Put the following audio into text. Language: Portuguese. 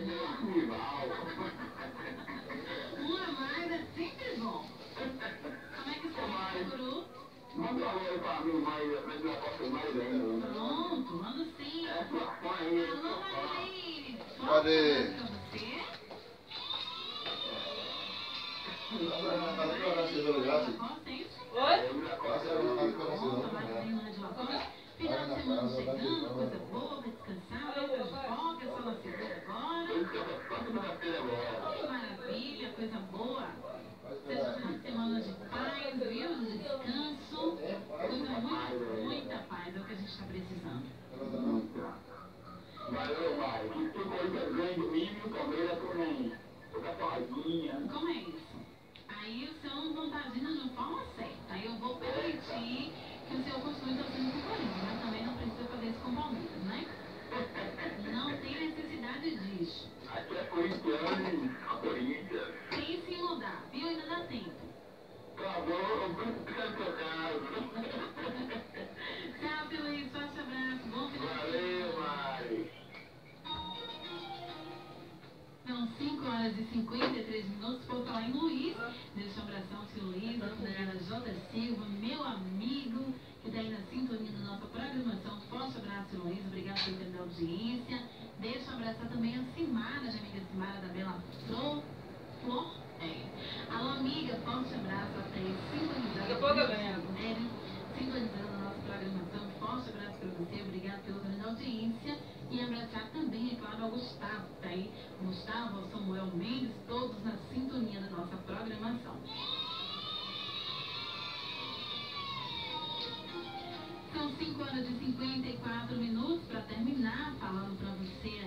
Um a mais é sempre bom. Como é que você Guru? Manda um alô pra mim, mas mas não posso mais ainda. Pronto, manda sim. É. Alô, Marlene. Hein? Final de semana chegando, coisa boa, vai descansar, folga, só na segunda agora. Que maravilha, coisa boa. Seja de semana de paz, viu? De descanso. Coisa muito, muita paz, é o que a gente está precisando. Valeu, pai. Que Corinthians ganha domingo e o Palmeiras porradinha. Como é isso? Aí o senhor não está agindo de uma forma certa. Aí eu vou permitir que o senhor continue torcendo pro Corinthians, mas também não precisa fazer isso com o Palmeiras, né? Não tem necessidade disso. Aqui é Corinthians, a Corinthians. Pense em mudar, viu? Ainda dá tempo. Tá bom, eu vou ficar no teu caso. Tchau, Luiz. Forte abraço. Bom final Valeu. Mari. São 5 horas e 53 minutos. Por falar em Luiz, deixa um abração ao Luiz, a considerada J. Silva, meu amigo, que está aí na sintonia da nossa programação. Forte abraço, Luiz. Obrigado por ter a audiência. Deixa eu abraçar também a Simara, a amiga Simara da Bela Flor. Flor? É. Alô, amiga, forte abraço até aí, sintonizada. Daqui a pouco eu venho. Mulheres, Sintonizando a nossa programação. Forte abraço para você. Obrigado pela grande audiência. E abraçar também, é claro, ao Gustavo, tá aí? Gustavo, ao Samuel Mendes, todos na sintonia da nossa programação. São 5 horas e 54 minutos para terminar, falando para você